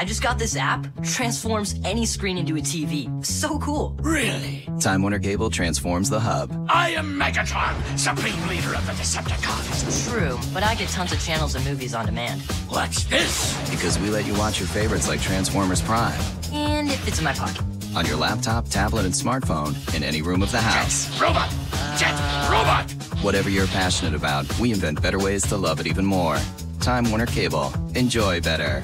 I just got this app, transforms any screen into a TV. So cool. Really? Time Warner Cable transforms the hub. I am Megatron, supreme leader of the Decepticons. True, but I get tons of channels and movies on demand. What's this? Because we let you watch your favorites like Transformers Prime. And it fits in my pocket. On your laptop, tablet, and smartphone in any room of the house. Jet, robot! Jet, robot! Whatever you're passionate about, we invent better ways to love it even more. Time Warner Cable. Enjoy better.